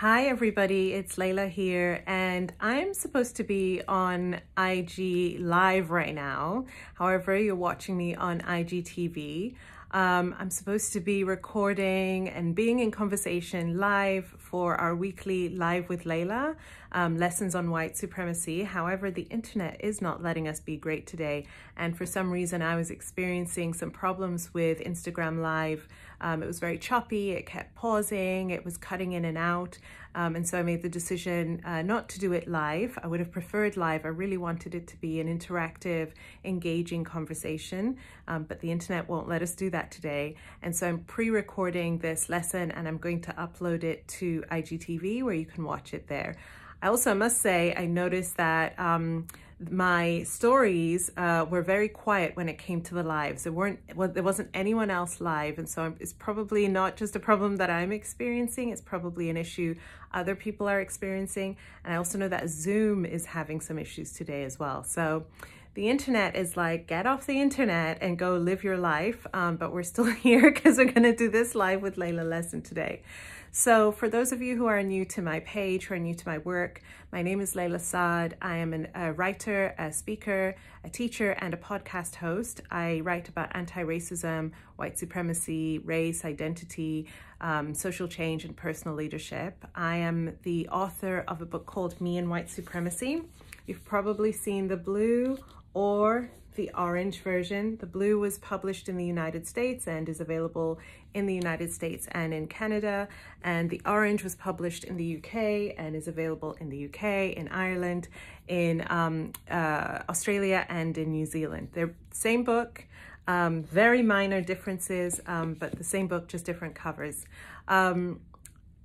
Hi everybody, it's Layla here and I'm supposed to be on IG live right now. However, you're watching me on IGTV. Um, I'm supposed to be recording and being in conversation live for our weekly Live with Layla um, lessons on white supremacy. However, the internet is not letting us be great today. And for some reason, I was experiencing some problems with Instagram Live. Um, it was very choppy, it kept pausing, it was cutting in and out. Um, and so I made the decision uh, not to do it live. I would have preferred live. I really wanted it to be an interactive, engaging conversation, um, but the internet won't let us do that today. And so I'm pre-recording this lesson and I'm going to upload it to IGTV where you can watch it there. I also must say, I noticed that um, my stories uh, were very quiet when it came to the lives. There weren't, well, there wasn't anyone else live. And so it's probably not just a problem that I'm experiencing. It's probably an issue other people are experiencing. And I also know that Zoom is having some issues today as well. So the internet is like, get off the internet and go live your life. Um, but we're still here because we're going to do this live with Layla lesson today. So for those of you who are new to my page, who are new to my work, my name is Layla Saad. I am an, a writer, a speaker, a teacher, and a podcast host. I write about anti-racism, white supremacy, race, identity, um, social change, and personal leadership. I am the author of a book called Me and White Supremacy. You've probably seen the blue or the orange version. The blue was published in the United States and is available in the United States and in Canada. And the orange was published in the UK and is available in the UK, in Ireland, in um, uh, Australia, and in New Zealand. They're same book, um, very minor differences, um, but the same book, just different covers. Um,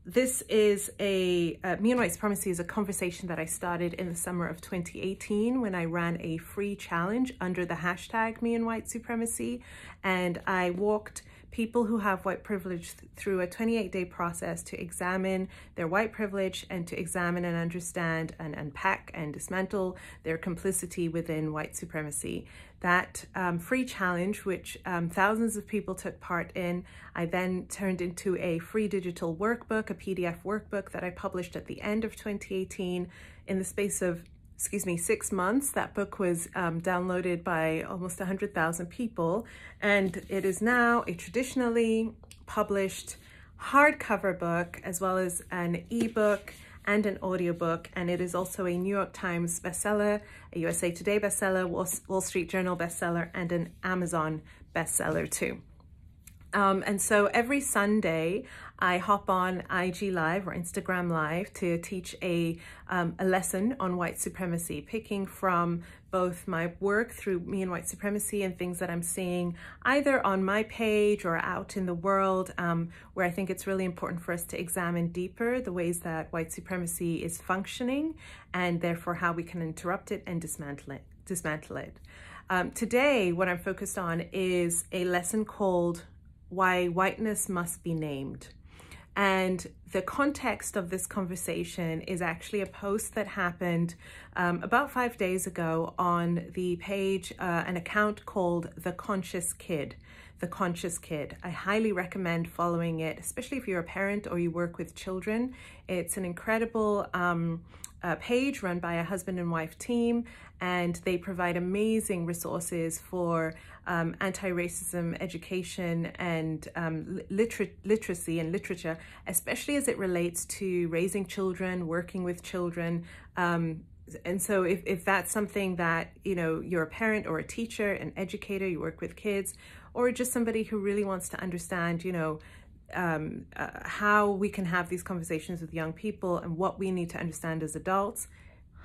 this is a, uh, Me and White Supremacy is a conversation that I started in the summer of 2018 when I ran a free challenge under the hashtag Me and White Supremacy. And I walked people who have white privilege th through a 28 day process to examine their white privilege and to examine and understand and unpack and dismantle their complicity within white supremacy. That um, free challenge, which um, thousands of people took part in, I then turned into a free digital workbook, a PDF workbook that I published at the end of 2018 in the space of excuse me, six months. That book was um, downloaded by almost 100,000 people, and it is now a traditionally published hardcover book, as well as an ebook and an audiobook, and it is also a New York Times bestseller, a USA Today bestseller, Wall Street Journal bestseller, and an Amazon bestseller too. Um, and so every Sunday, I hop on IG Live or Instagram Live to teach a, um, a lesson on white supremacy, picking from both my work through me and white supremacy and things that I'm seeing either on my page or out in the world, um, where I think it's really important for us to examine deeper the ways that white supremacy is functioning and therefore how we can interrupt it and dismantle it. Dismantle it. Um, today, what I'm focused on is a lesson called Why Whiteness Must Be Named. And the context of this conversation is actually a post that happened um, about five days ago on the page, uh, an account called The Conscious Kid. The Conscious Kid. I highly recommend following it, especially if you're a parent or you work with children. It's an incredible um, uh, page run by a husband and wife team, and they provide amazing resources for um, anti-racism education and um, liter literacy and literature, especially as it relates to raising children, working with children. Um, and so if, if that's something that, you know, you're a parent or a teacher, an educator, you work with kids, or just somebody who really wants to understand, you know, um, uh, how we can have these conversations with young people and what we need to understand as adults,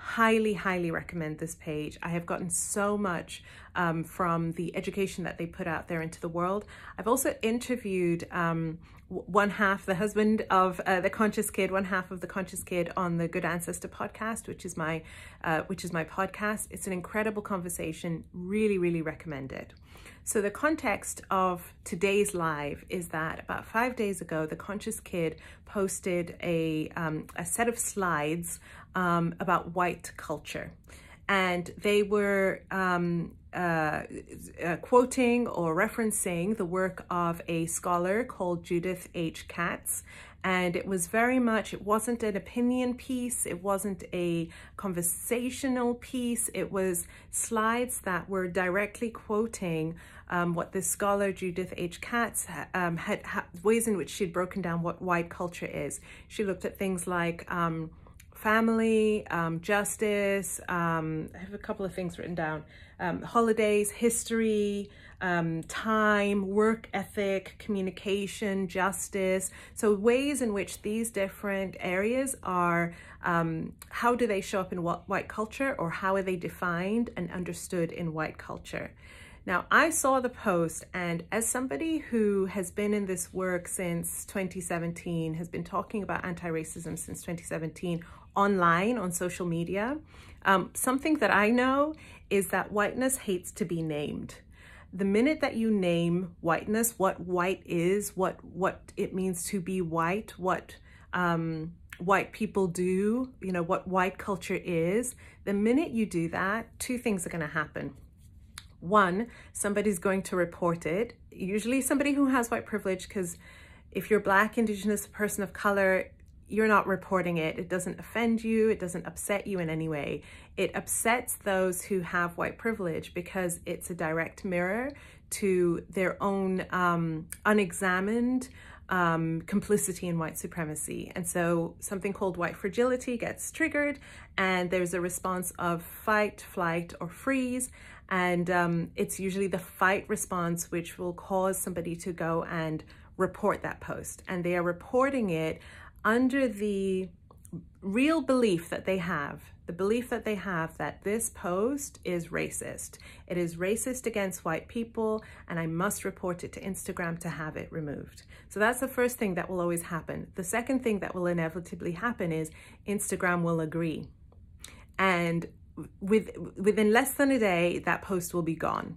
highly, highly recommend this page. I have gotten so much um, from the education that they put out there into the world. I've also interviewed um, one half, the husband of uh, the Conscious Kid, one half of the Conscious Kid on the Good Ancestor podcast, which is my, uh, which is my podcast. It's an incredible conversation. Really, really recommend it. So the context of today's live is that about five days ago, the Conscious Kid posted a, um, a set of slides um, about white culture. And they were um, uh, uh, quoting or referencing the work of a scholar called Judith H. Katz. And it was very much, it wasn't an opinion piece, it wasn't a conversational piece, it was slides that were directly quoting um, what this scholar Judith H. Katz um, had, ways in which she'd broken down what white culture is. She looked at things like um, family, um, justice, um, I have a couple of things written down, um, holidays, history, um, time, work ethic, communication, justice. So ways in which these different areas are, um, how do they show up in what white culture or how are they defined and understood in white culture? Now, I saw the post, and as somebody who has been in this work since 2017, has been talking about anti racism since 2017 online on social media, um, something that I know is that whiteness hates to be named. The minute that you name whiteness, what white is, what what it means to be white, what um, white people do, you know, what white culture is, the minute you do that, two things are going to happen. One, somebody's going to report it, usually somebody who has white privilege, because if you're black, indigenous, person of color, you're not reporting it. It doesn't offend you. It doesn't upset you in any way. It upsets those who have white privilege because it's a direct mirror to their own um, unexamined um, complicity in white supremacy. And so something called white fragility gets triggered and there's a response of fight, flight, or freeze. And um, it's usually the fight response which will cause somebody to go and report that post. And they are reporting it under the real belief that they have, the belief that they have that this post is racist. It is racist against white people and I must report it to Instagram to have it removed. So that's the first thing that will always happen. The second thing that will inevitably happen is Instagram will agree. And with, within less than a day, that post will be gone.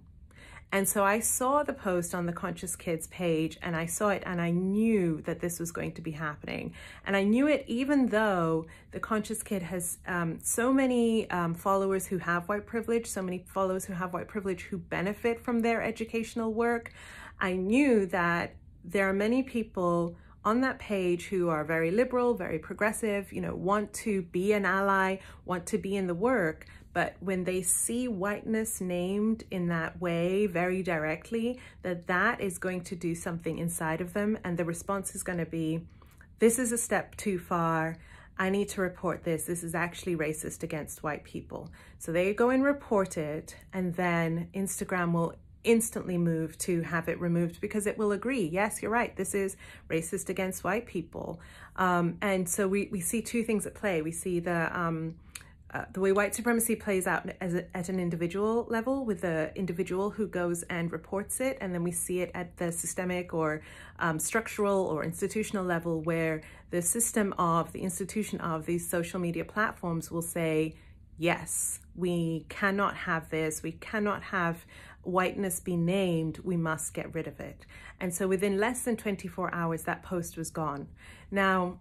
And so I saw the post on the Conscious Kids page and I saw it and I knew that this was going to be happening. And I knew it even though the Conscious Kid has um, so many um, followers who have white privilege, so many followers who have white privilege who benefit from their educational work. I knew that there are many people on that page who are very liberal, very progressive, you know, want to be an ally, want to be in the work, but when they see whiteness named in that way very directly, that that is going to do something inside of them. And the response is going to be, this is a step too far. I need to report this. This is actually racist against white people. So they go and report it, and then Instagram will instantly move to have it removed because it will agree. Yes, you're right. This is racist against white people. Um, and so we, we see two things at play. We see the um, uh, the way white supremacy plays out as a, at an individual level with the individual who goes and reports it, and then we see it at the systemic or um, structural or institutional level where the system of, the institution of these social media platforms will say, yes, we cannot have this, we cannot have whiteness be named, we must get rid of it. And so within less than 24 hours, that post was gone. Now,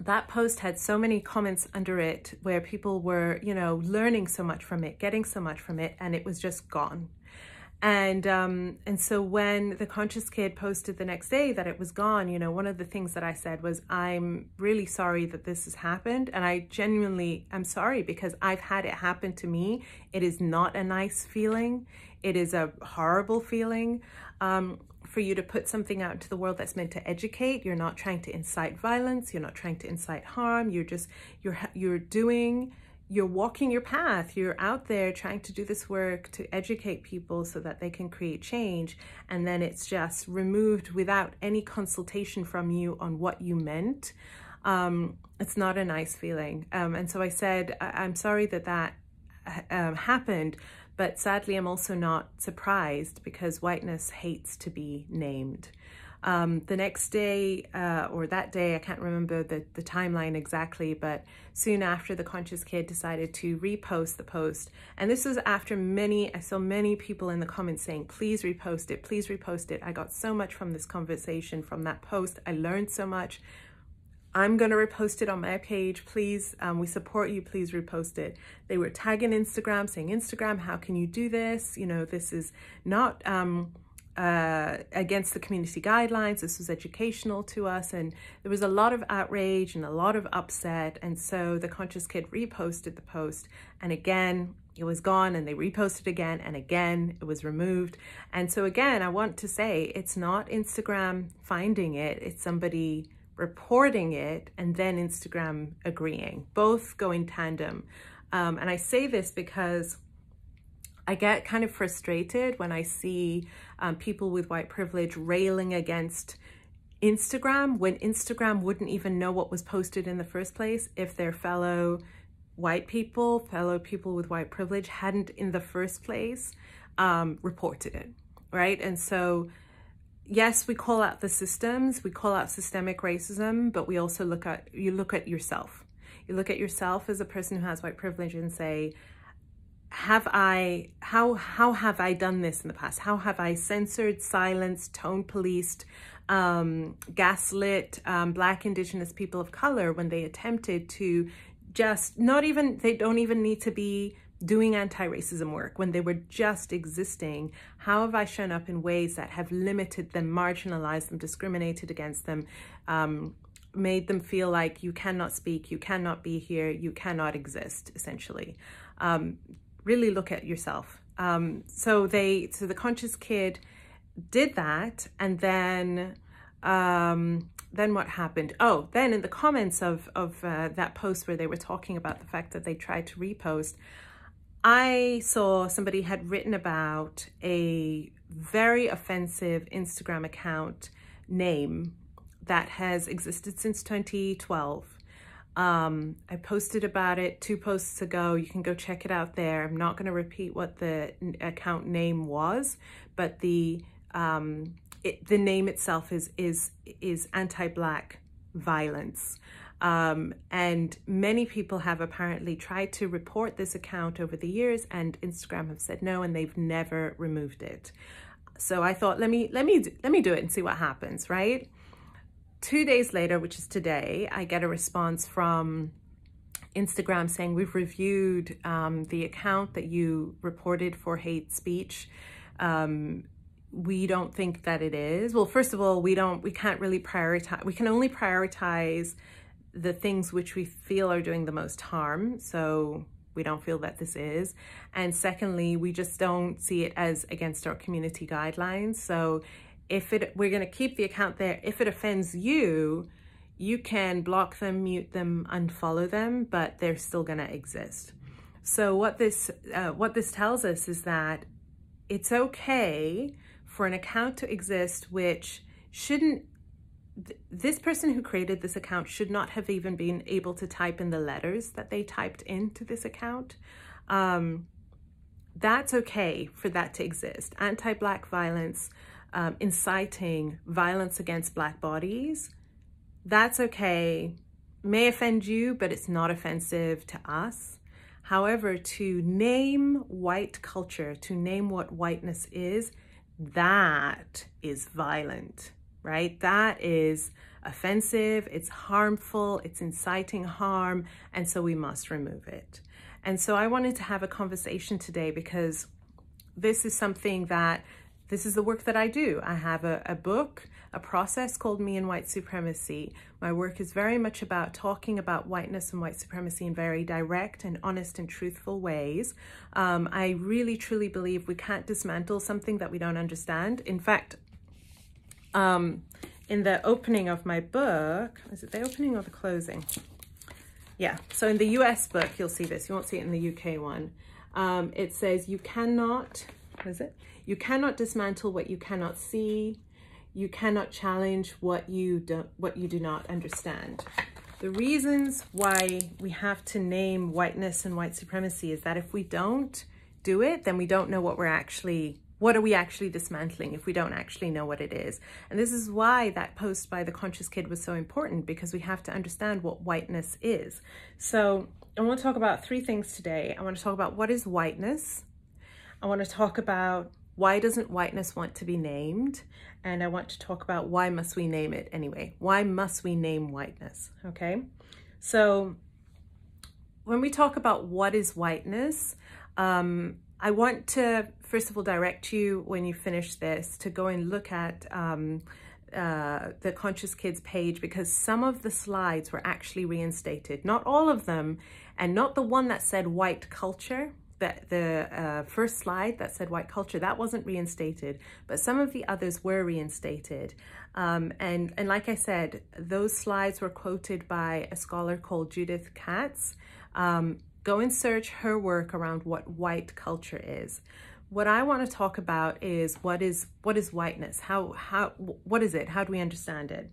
that post had so many comments under it where people were, you know, learning so much from it, getting so much from it, and it was just gone. And um, and so when the conscious kid posted the next day that it was gone, you know, one of the things that I said was, I'm really sorry that this has happened. And I genuinely am sorry because I've had it happen to me. It is not a nice feeling. It is a horrible feeling. Um, for you to put something out into the world that's meant to educate. You're not trying to incite violence. You're not trying to incite harm. You're just, you're, you're doing, you're walking your path. You're out there trying to do this work to educate people so that they can create change. And then it's just removed without any consultation from you on what you meant. Um, it's not a nice feeling. Um, and so I said, I- am sorry that that um, happened, but sadly, I'm also not surprised because whiteness hates to be named. Um, the next day, uh, or that day, I can't remember the, the timeline exactly, but soon after the Conscious Kid decided to repost the post. And this was after many, I saw many people in the comments saying, please repost it, please repost it. I got so much from this conversation, from that post. I learned so much. I'm going to repost it on my page. Please, um, we support you. Please repost it. They were tagging Instagram saying, Instagram, how can you do this? You know, this is not um, uh, against the community guidelines. This was educational to us, and there was a lot of outrage and a lot of upset. And so the Conscious Kid reposted the post, and again, it was gone, and they reposted again, and again, it was removed. And so, again, I want to say it's not Instagram finding it, it's somebody reporting it, and then Instagram agreeing. Both go in tandem. Um, and I say this because I get kind of frustrated when I see um, people with white privilege railing against Instagram when Instagram wouldn't even know what was posted in the first place if their fellow white people, fellow people with white privilege hadn't in the first place um, reported it, right? And so, yes, we call out the systems, we call out systemic racism, but we also look at, you look at yourself. You look at yourself as a person who has white privilege and say, have I, how, how have I done this in the past? How have I censored, silenced, tone policed, um, gaslit um, Black, Indigenous people of color when they attempted to just not even, they don't even need to be doing anti-racism work when they were just existing how have i shown up in ways that have limited them marginalized them discriminated against them um, made them feel like you cannot speak you cannot be here you cannot exist essentially um, really look at yourself. Um, so they, so the conscious kid did that, and then, um, then what happened? Oh, then in the comments of of uh, that post where they were talking about the fact that they tried to repost, I saw somebody had written about a very offensive Instagram account name that has existed since 2012 um, I posted about it two posts ago. You can go check it out there. I'm not going to repeat what the account name was, but the um, it, the name itself is is is anti-black violence. Um, and many people have apparently tried to report this account over the years and Instagram have said no and they've never removed it. So I thought, let me, let me, let me do it and see what happens, right? two days later, which is today, I get a response from Instagram saying we've reviewed um, the account that you reported for hate speech. Um, we don't think that it is. Well, first of all, we don't, we can't really prioritize, we can only prioritize the things which we feel are doing the most harm. So we don't feel that this is. And secondly, we just don't see it as against our community guidelines. So if it we're going to keep the account there if it offends you you can block them mute them unfollow them but they're still going to exist so what this uh, what this tells us is that it's okay for an account to exist which shouldn't th this person who created this account should not have even been able to type in the letters that they typed into this account um, that's okay for that to exist anti-black violence um, inciting violence against Black bodies, that's okay. May offend you, but it's not offensive to us. However, to name white culture, to name what whiteness is, that is violent, right? That is offensive, it's harmful, it's inciting harm, and so we must remove it. And so I wanted to have a conversation today because this is something that this is the work that I do. I have a, a, book, a process called Me and White Supremacy. My work is very much about talking about whiteness and white supremacy in very direct and honest and truthful ways. Um, I really truly believe we can't dismantle something that we don't understand. In fact, um, in the opening of my book, is it the opening or the closing? Yeah, so in the US book, you'll see this. You won't see it in the UK one. Um, it says you cannot, what is it? You cannot dismantle what you cannot see. You cannot challenge what you do, what you do not understand. The reasons why we have to name whiteness and white supremacy is that if we don't do it, then we don't know what we're actually, what are we actually dismantling if we don't actually know what it is. And this is why that post by the Conscious Kid was so important because we have to understand what whiteness is. So I want to talk about three things today. I want to talk about what is whiteness. I want to talk about why doesn't whiteness want to be named? And I want to talk about why must we name it anyway? Why must we name whiteness? Okay, so when we talk about what is whiteness, um, I want to first of all direct you when you finish this to go and look at um, uh, the Conscious Kids page because some of the slides were actually reinstated. Not all of them, and not the one that said white culture, that the uh, first slide that said white culture, that wasn't reinstated, but some of the others were reinstated. Um, and, and like I said, those slides were quoted by a scholar called Judith Katz. Um, go and search her work around what white culture is. What I want to talk about is what is what is whiteness? How how what is it? How do we understand it?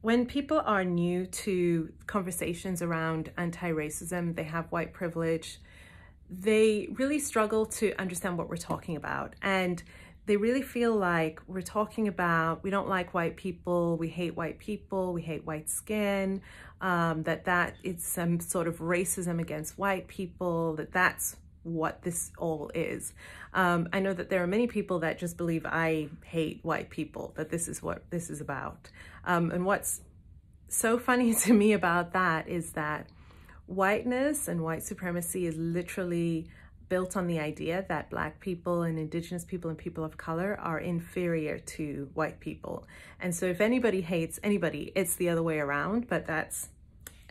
When people are new to conversations around anti-racism, they have white privilege, they really struggle to understand what we're talking about. And they really feel like we're talking about we don't like white people, we hate white people, we hate white skin, um, that that it's some sort of racism against white people, that that's what this all is. Um, I know that there are many people that just believe I hate white people, that this is what this is about. Um, and what's so funny to me about that is that whiteness and white supremacy is literally built on the idea that black people and indigenous people and people of color are inferior to white people. And so if anybody hates anybody, it's the other way around, but that's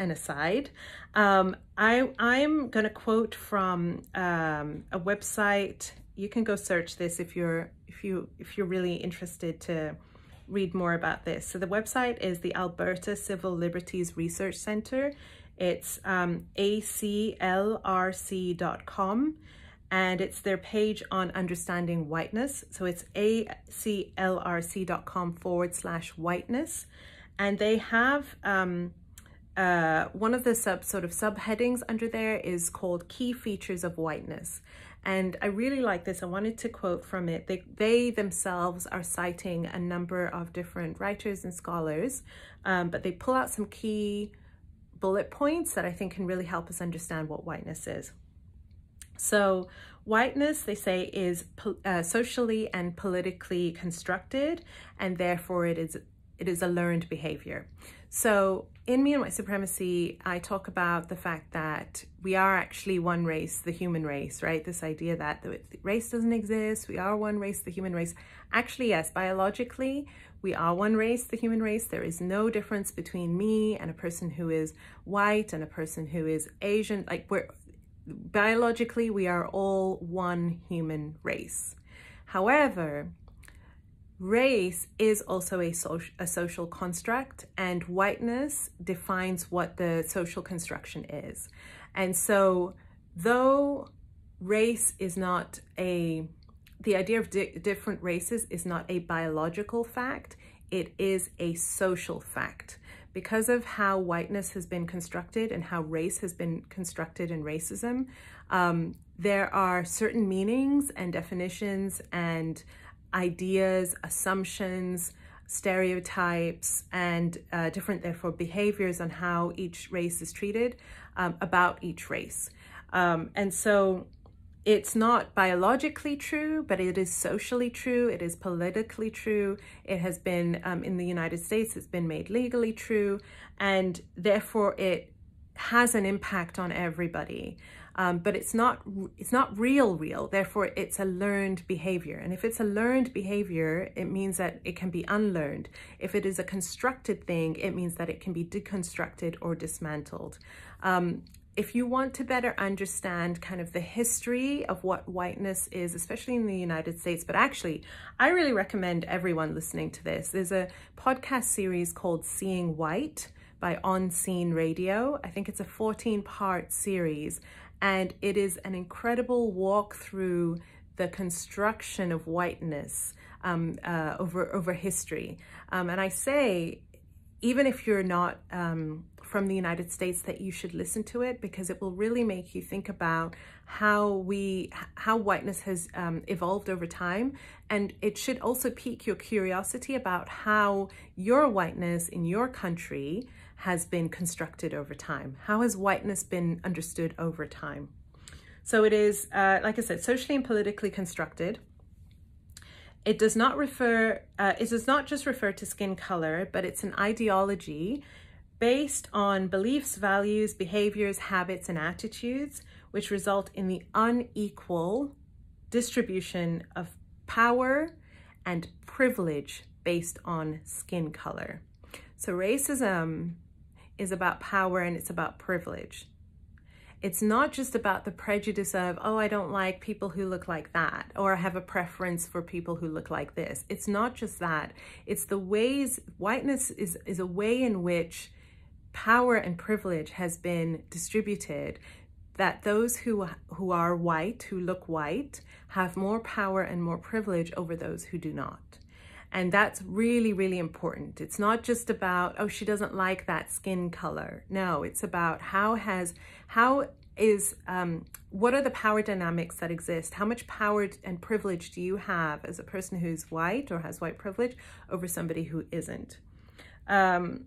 an aside. Um, I, I'm going to quote from um, a website. You can go search this if you're if you if you're really interested to read more about this. So the website is the Alberta Civil Liberties Research Center. It's um, aclrc.com and it's their page on understanding whiteness. So it's aclrc.com forward slash whiteness. And they have um, uh, one of the sub sort of subheadings under there is called Key Features of Whiteness. And I really like this. I wanted to quote from it. They, they themselves are citing a number of different writers and scholars, um, but they pull out some key bullet points that I think can really help us understand what whiteness is. So whiteness, they say, is uh, socially and politically constructed, and therefore it is it is a learned behavior. So in Me and White Supremacy, I talk about the fact that we are actually one race, the human race, right? This idea that the race doesn't exist, we are one race, the human race. Actually, yes, biologically, we are one race, the human race. There is no difference between me and a person who is white and a person who is Asian. Like we're biologically, we are all one human race. However, Race is also a, social a social construct and whiteness defines what the social construction is. And so though race is not a, the idea of di different races is not a biological fact, it is a social fact. Because of how whiteness has been constructed and how race has been constructed in racism, um, there are certain meanings and definitions and ideas, assumptions, stereotypes, and uh, different, therefore, behaviors on how each race is treated um, about each race. Um, and so it's not biologically true, but it is socially true. It is politically true. It has been, um, in the United States, it's been made legally true. And therefore, it has an impact on everybody um, but it's not it's not real real therefore it's a learned behavior and if it's a learned behavior it means that it can be unlearned if it is a constructed thing it means that it can be deconstructed or dismantled um, if you want to better understand kind of the history of what whiteness is, especially in the United States, but actually, I really recommend everyone listening to this. There's a podcast series called Seeing White by On Scene Radio. I think it's a 14 part series and it is an incredible walk through the construction of whiteness um, uh, over, over history. Um, and I say, even if you're not um, from the United States, that you should listen to it because it will really make you think about how we, how whiteness has um, evolved over time. And it should also pique your curiosity about how your whiteness in your country has been constructed over time? How has whiteness been understood over time? So it is, uh, like I said, socially and politically constructed. It does not refer, uh, it does not just refer to skin color, but it's an ideology based on beliefs, values, behaviors, habits, and attitudes, which result in the unequal distribution of power and privilege based on skin color. So racism is about power and it's about privilege. It's not just about the prejudice of, oh, I don't like people who look like that, or I have a preference for people who look like this. It's not just that. It's the ways, whiteness is, is a way in which power and privilege has been distributed that those who who are white, who look white, have more power and more privilege over those who do not. And that's really, really important. It's not just about, oh, she doesn't like that skin color. No, it's about how has, how is, um, what are the power dynamics that exist? How much power and privilege do you have as a person who's white or has white privilege over somebody who isn't? Um,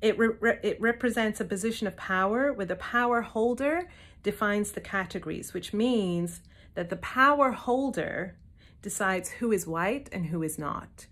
it, re it represents a position of power where the power holder defines the categories, which means that the power holder decides who is white and who is not.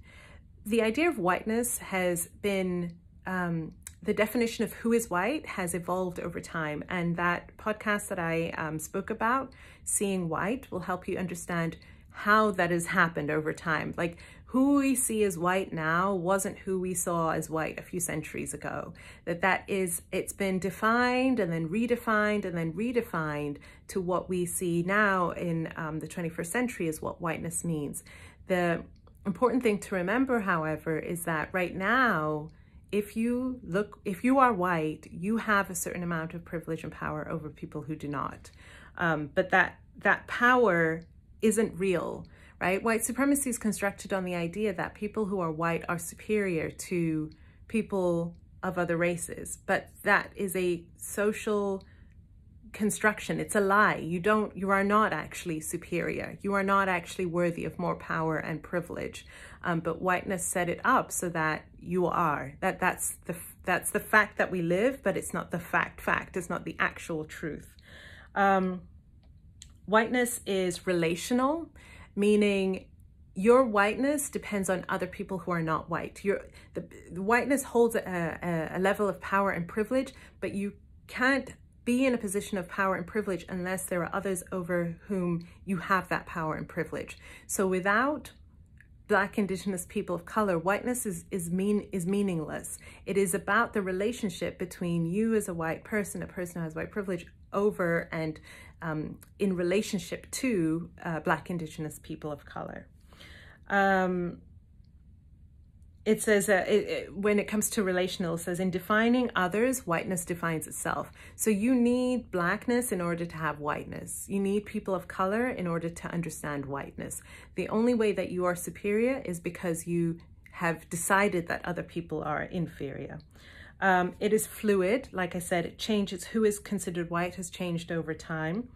The idea of whiteness has been, um, the definition of who is white has evolved over time. And that podcast that I um, spoke about, Seeing White, will help you understand how that has happened over time. Like who we see as white now wasn't who we saw as white a few centuries ago. That that is, it's been defined and then redefined and then redefined to what we see now in um, the 21st century is what whiteness means. The important thing to remember, however, is that right now, if you look, if you are white, you have a certain amount of privilege and power over people who do not. Um, but that that power isn't real right? White supremacy is constructed on the idea that people who are white are superior to people of other races, but that is a social construction. It's a lie. You don't, you are not actually superior. You are not actually worthy of more power and privilege. Um, but whiteness set it up so that you are. That that's the that's the fact that we live, but it's not the fact. Fact. It's not the actual truth. Um, whiteness is relational meaning your whiteness depends on other people who are not white. Your the, the whiteness holds a, a, a level of power and privilege, but you can't be in a position of power and privilege unless there are others over whom you have that power and privilege. So without black indigenous people of color whiteness is is mean is meaningless it is about the relationship between you as a white person a person who has white privilege over and um, in relationship to uh, Black Indigenous people of color. Um, it says uh, it, it, when it comes to relational, it says in defining others, whiteness defines itself. So you need blackness in order to have whiteness. You need people of color in order to understand whiteness. The only way that you are superior is because you have decided that other people are inferior. Um, it is fluid. Like I said, it changes. Who is considered white has changed over time.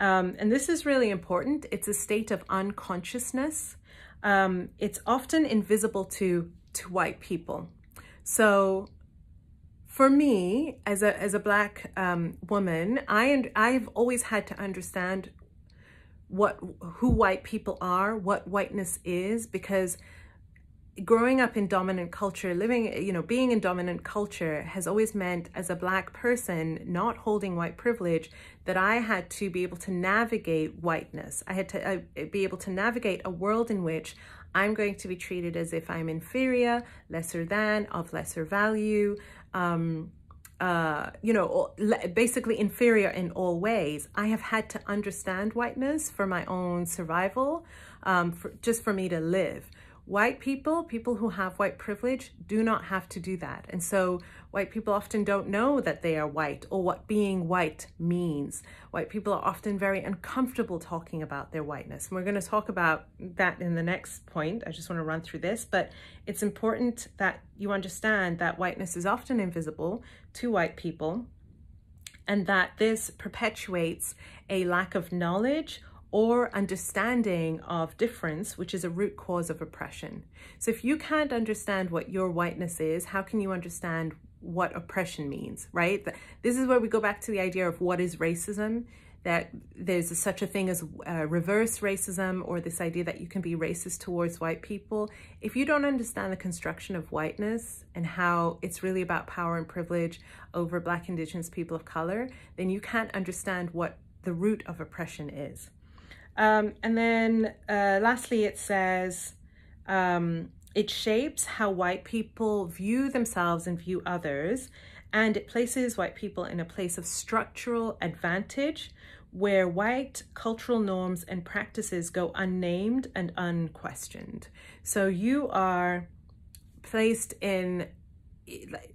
Um, and this is really important. It's a state of unconsciousness. Um, it's often invisible to, to white people. So for me, as a, as a black um, woman, I, I've always had to understand what who white people are, what whiteness is, because growing up in dominant culture, living, you know, being in dominant culture has always meant as a black person, not holding white privilege, that I had to be able to navigate whiteness. I had to uh, be able to navigate a world in which I'm going to be treated as if I'm inferior, lesser than, of lesser value, um, uh, you know, basically inferior in all ways. I have had to understand whiteness for my own survival, um, for, just for me to live. White people, people who have white privilege, do not have to do that. And so white people often don't know that they are white or what being white means. White people are often very uncomfortable talking about their whiteness. And we're going to talk about that in the next point. I just want to run through this, but it's important that you understand that whiteness is often invisible to white people and that this perpetuates a lack of knowledge or understanding of difference, which is a root cause of oppression. So if you can't understand what your whiteness is, how can you understand what oppression means, right? This is where we go back to the idea of what is racism, that there's a, such a thing as uh, reverse racism or this idea that you can be racist towards white people. If you don't understand the construction of whiteness and how it's really about power and privilege over Black, Indigenous people of color, then you can't understand what the root of oppression is. Um, and then uh, lastly, it says um, it shapes how white people view themselves and view others. And it places white people in a place of structural advantage where white cultural norms and practices go unnamed and unquestioned. So you are placed in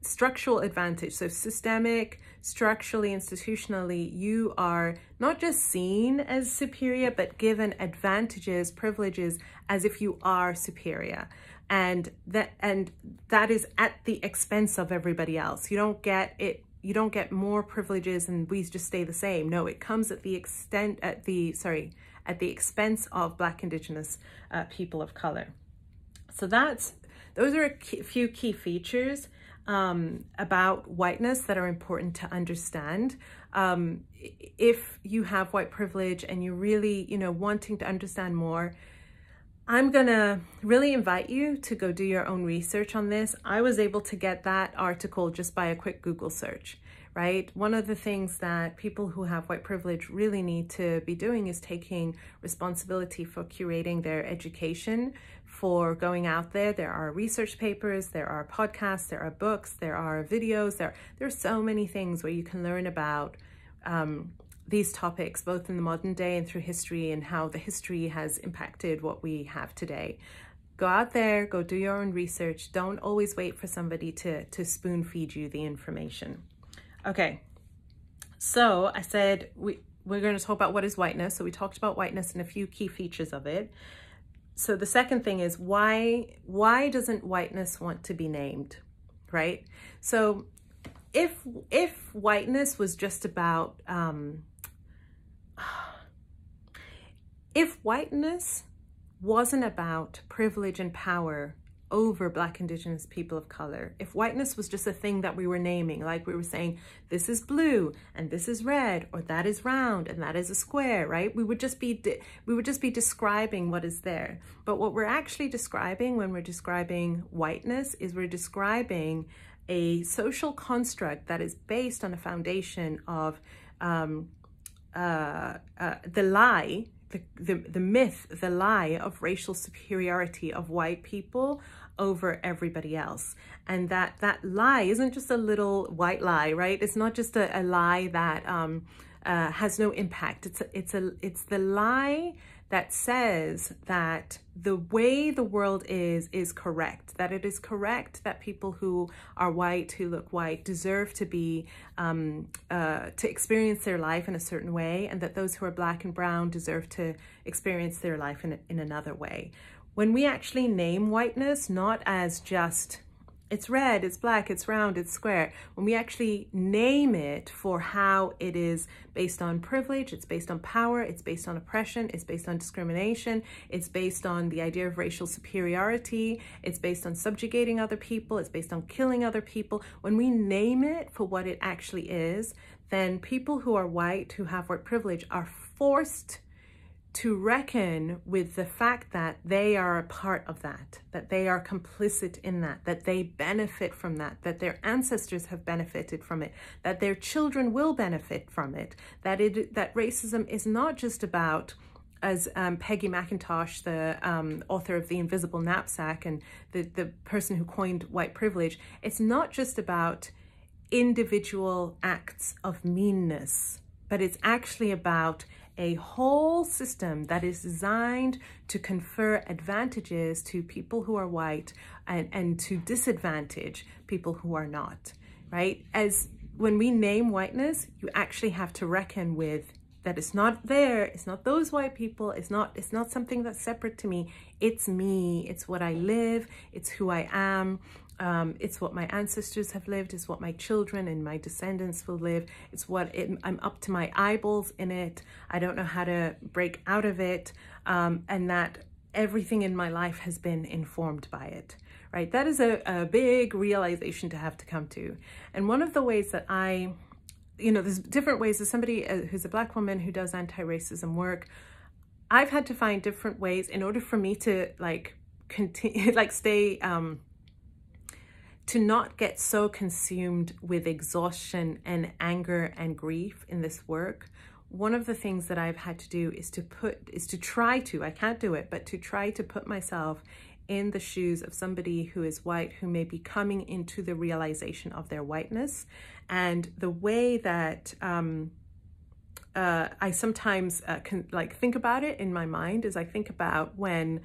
structural advantage. So systemic, structurally, institutionally, you are not just seen as superior, but given advantages, privileges as if you are superior. And that and that is at the expense of everybody else. You don't get it you don't get more privileges and we just stay the same. No, it comes at the extent at the sorry, at the expense of black indigenous uh, people of color. So that's those are a key, few key features um, about whiteness that are important to understand. Um, if you have white privilege and you're really, you know, wanting to understand more, I'm gonna really invite you to go do your own research on this. I was able to get that article just by a quick Google search, right? One of the things that people who have white privilege really need to be doing is taking responsibility for curating their education, for going out there. There are research papers, there are podcasts, there are books, there are videos, there, there are so many things where you can learn about um, these topics, both in the modern day and through history and how the history has impacted what we have today. Go out there, go do your own research. Don't always wait for somebody to, to spoon feed you the information. Okay, so I said we, we're going to talk about what is whiteness. So we talked about whiteness and a few key features of it. So the second thing is why, why doesn't whiteness want to be named, right? So if, if whiteness was just about, um, if whiteness wasn't about privilege and power over Black, Indigenous people of color, if whiteness was just a thing that we were naming, like we were saying, this is blue and this is red, or that is round and that is a square, right? We would just be we would just be describing what is there. But what we're actually describing when we're describing whiteness is we're describing a social construct that is based on a foundation of um, uh, uh, the lie, the, the, the myth, the lie of racial superiority of white people over everybody else. And that that lie isn't just a little white lie, right? It's not just a, a lie that um, uh, has no impact. It's a, it's a it's the lie that says that the way the world is is correct that it is correct that people who are white who look white deserve to be um, uh, to experience their life in a certain way and that those who are black and brown deserve to experience their life in, in another way when we actually name whiteness not as just it's red, it's black, it's round, it's square. When we actually name it for how it is based on privilege, it's based on power, it's based on oppression, it's based on discrimination, it's based on the idea of racial superiority, it's based on subjugating other people, it's based on killing other people. When we name it for what it actually is, then people who are white, who have white privilege, are forced to reckon with the fact that they are a part of that, that they are complicit in that, that they benefit from that, that their ancestors have benefited from it, that their children will benefit from it, that it that racism is not just about as um, Peggy McIntosh, the um, author of The Invisible Knapsack and the, the person who coined white privilege, it's not just about individual acts of meanness, but it's actually about a whole system that is designed to confer advantages to people who are white and, and to disadvantage people who are not, right? As when we name whiteness, you actually have to reckon with that it's not there it's not those white people it's not it's not something that's separate to me it's me it's what i live it's who i am um, it's what my ancestors have lived. It's what my children and my descendants will live. It's what it, I'm up to my eyeballs in it. I don't know how to break out of it. Um, and that everything in my life has been informed by it, right? That is a, a big realization to have to come to. And one of the ways that I, you know, there's different ways as somebody uh, who's a black woman who does anti-racism work, I've had to find different ways in order for me to like continue, like stay, um, to not get so consumed with exhaustion and anger and grief in this work, one of the things that I've had to do is to put, is to try to, I can't do it, but to try to put myself in the shoes of somebody who is white who may be coming into the realization of their whiteness. And the way that um, uh, I sometimes uh, can like think about it in my mind is I think about when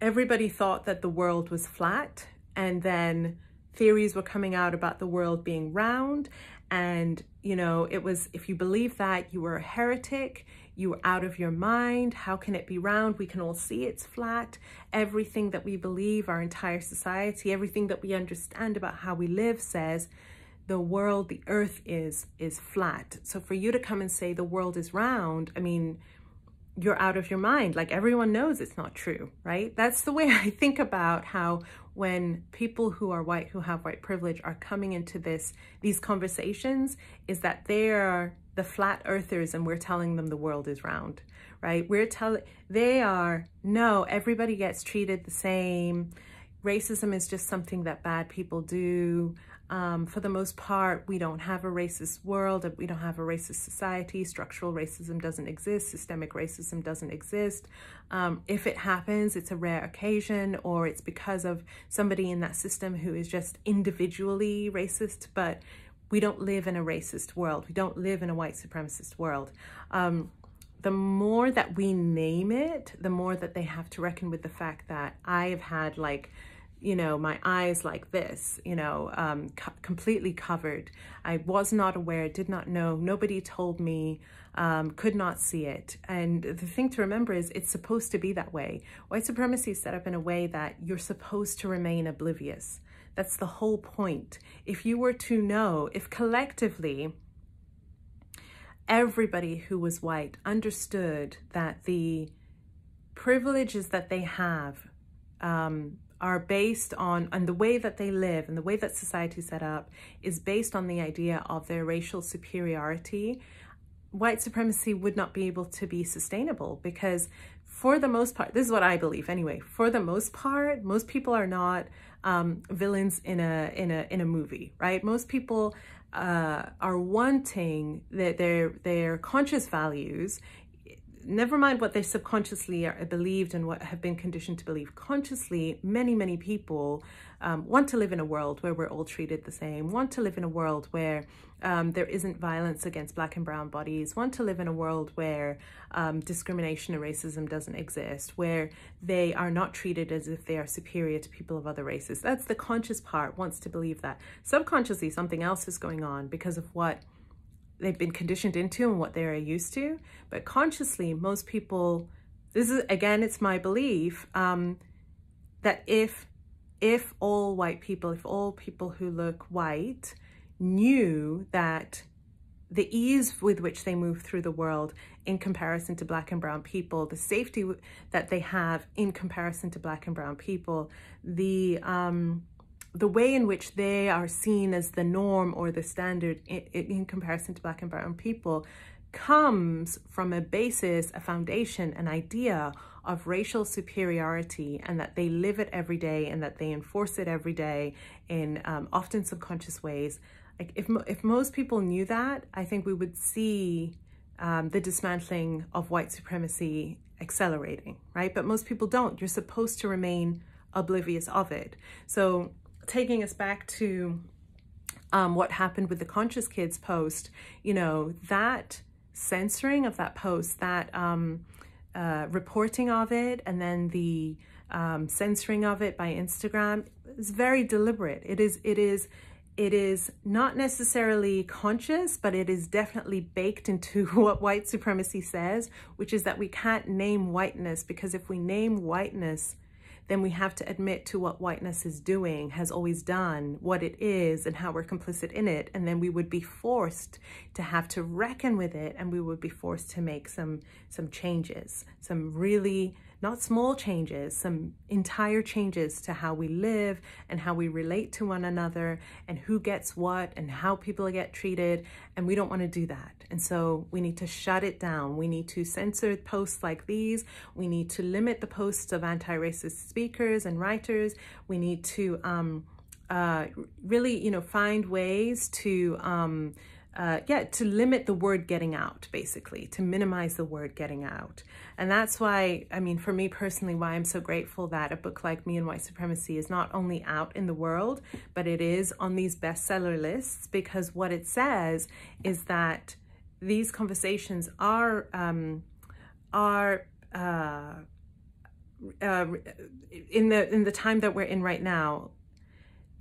everybody thought that the world was flat and then theories were coming out about the world being round. And you know it was if you believe that you were a heretic. You were out of your mind. How can it be round? We can all see it's flat. Everything that we believe our entire society everything that we understand about how we live says the world, the earth is, is flat. So for you to come and say the world is round, I mean, you're out of your mind. Like everyone knows it's not true, right? That's the way I think about how when people who are white, who have white privilege are coming into this, these conversations is that they are the flat earthers and we're telling them the world is round, right? We're telling, they are, no, everybody gets treated the same. Racism is just something that bad people do. Um, for the most part, we don't have a racist world. We don't have a racist society. Structural racism doesn't exist. Systemic racism doesn't exist. Um, if it happens, it's a rare occasion or it's because of somebody in that system who is just individually racist. But we don't live in a racist world. We don't live in a white supremacist world. Um, the more that we name it, the more that they have to reckon with the fact that I have had like you know, my eyes like this, you know, um, co completely covered. I was not aware, did not know, nobody told me, um, could not see it. And the thing to remember is it's supposed to be that way. White supremacy is set up in a way that you're supposed to remain oblivious. That's the whole point. If you were to know, if collectively, everybody who was white understood that the privileges that they have um, are based on, and the way that they live and the way that society is set up is based on the idea of their racial superiority, white supremacy would not be able to be sustainable because for the most part, this is what I believe anyway, for the most part, most people are not um, villains in a, in a, in a movie, right? Most people uh, are wanting that their, their conscious values never mind what they subconsciously are believed and what have been conditioned to believe consciously, many, many people um, want to live in a world where we're all treated the same, want to live in a world where um, there isn't violence against black and brown bodies, want to live in a world where um, discrimination and racism doesn't exist, where they are not treated as if they are superior to people of other races. That's the conscious part, wants to believe that. Subconsciously, something else is going on because of what they've been conditioned into and what they're used to. But consciously, most people, this is, again, it's my belief um, that if, if all white people, if all people who look white knew that the ease with which they move through the world in comparison to black and brown people, the safety that they have in comparison to black and brown people, the um, the way in which they are seen as the norm or the standard in, in, comparison to black and brown people comes from a basis, a foundation, an idea of racial superiority and that they live it every day and that they enforce it every day in um, often subconscious ways. Like if, if most people knew that, I think we would see um, the dismantling of white supremacy accelerating, right? But most people don't. You're supposed to remain oblivious of it. So taking us back to um, what happened with the Conscious Kids post, you know, that censoring of that post, that um, uh, reporting of it, and then the um, censoring of it by Instagram is very deliberate. It is, it is, it is not necessarily conscious, but it is definitely baked into what white supremacy says, which is that we can't name whiteness because if we name whiteness, then we have to admit to what whiteness is doing, has always done, what it is, and how we're complicit in it. And then we would be forced to have to reckon with it, and we would be forced to make some, some changes, some really not small changes, some entire changes to how we live and how we relate to one another and who gets what and how people get treated. And we don't want to do that. And so we need to shut it down. We need to censor posts like these. We need to limit the posts of anti-racist speakers and writers. We need to um, uh, really, you know, find ways to um, uh, yeah, to limit the word getting out, basically, to minimize the word getting out. And that's why, I mean, for me personally, why I'm so grateful that a book like Me and White Supremacy is not only out in the world, but it is on these bestseller lists because what it says is that these conversations are, um, are, uh, uh, in the in the time that we're in right now,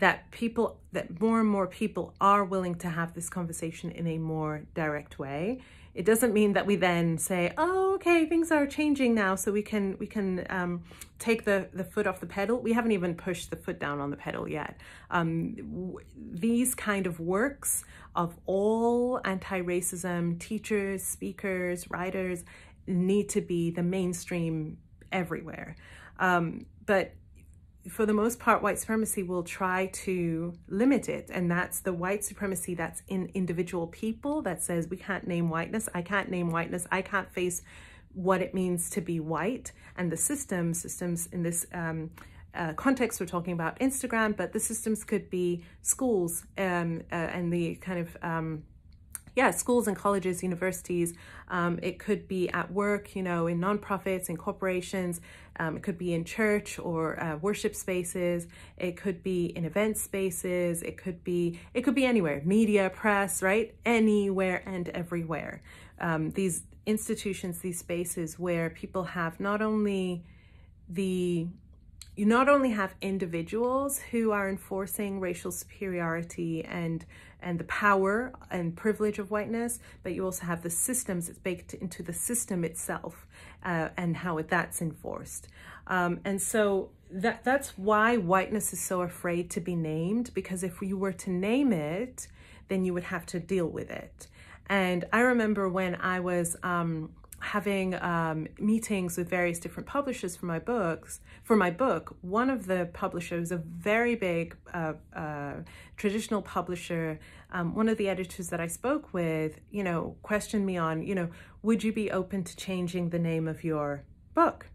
that people, that more and more people are willing to have this conversation in a more direct way. It doesn't mean that we then say, "Oh, okay, things are changing now, so we can we can um, take the the foot off the pedal." We haven't even pushed the foot down on the pedal yet. Um, these kind of works of all anti-racism teachers, speakers, writers need to be the mainstream everywhere. Um, but for the most part, white supremacy will try to limit it. And that's the white supremacy that's in individual people that says we can't name whiteness. I can't name whiteness. I can't face what it means to be white. And the system, systems in this um, uh, context, we're talking about Instagram, but the systems could be schools um, uh, and the kind of um, yeah, schools and colleges, universities. Um, it could be at work, you know, in nonprofits, in corporations. Um, it could be in church or uh, worship spaces. It could be in event spaces. It could be, it could be anywhere, media, press, right? Anywhere and everywhere. Um, these institutions, these spaces where people have not only the you not only have individuals who are enforcing racial superiority and and the power and privilege of whiteness, but you also have the systems that's baked into the system itself uh, and how that's enforced. Um, and so that that's why whiteness is so afraid to be named, because if you were to name it, then you would have to deal with it. And I remember when I was um, having um, meetings with various different publishers for my books, for my book, one of the publishers, a very big uh, uh, traditional publisher, um, one of the editors that I spoke with, you know, questioned me on, you know, would you be open to changing the name of your book?